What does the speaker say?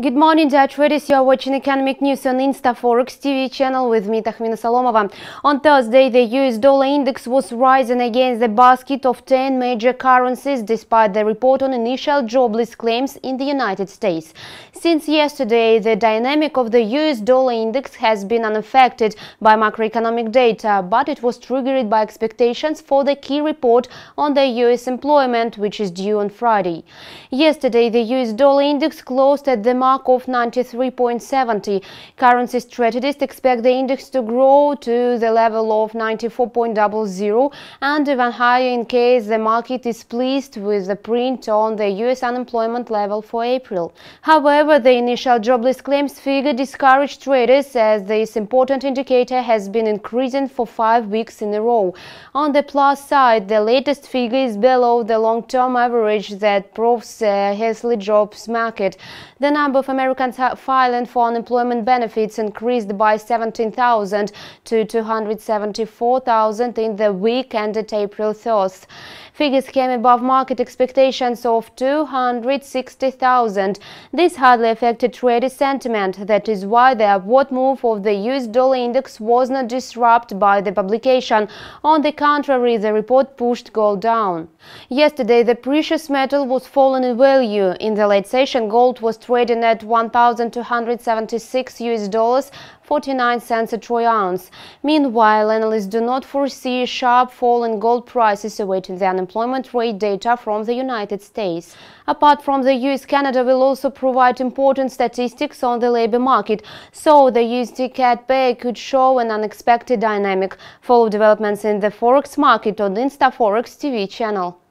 Good morning, dear traders. You are watching economic news on InstaForex TV channel with me, Tahmina Salomova. On Thursday, the US dollar index was rising against the basket of 10 major currencies despite the report on initial jobless claims in the United States. Since yesterday, the dynamic of the US dollar index has been unaffected by macroeconomic data, but it was triggered by expectations for the key report on the US employment, which is due on Friday. Yesterday, the US dollar index closed at the mark of 93.70. Currency strategists expect the index to grow to the level of 94.00 and even higher in case the market is pleased with the print on the US unemployment level for April. However, the initial jobless claims figure discouraged traders as this important indicator has been increasing for five weeks in a row. On the plus side, the latest figure is below the long-term average that proves a healthy jobs market. The number number of Americans filing for unemployment benefits increased by 17,000 to 274,000 in the week ended April 3rd. Figures came above market expectations of 260,000. This hardly affected trader sentiment. That is why the upward move of the US dollar index was not disrupted by the publication. On the contrary, the report pushed gold down. Yesterday, the precious metal was falling in value. In the late session, gold was trading at 1,276 US dollars 49 cents a troy ounce. Meanwhile, analysts do not foresee a sharp fall in gold prices awaiting the unemployment rate data from the United States. Apart from the US, Canada will also provide important statistics on the labor market, so the USD CAD pair could show an unexpected dynamic. Follow developments in the forex market on the InstaForex TV channel.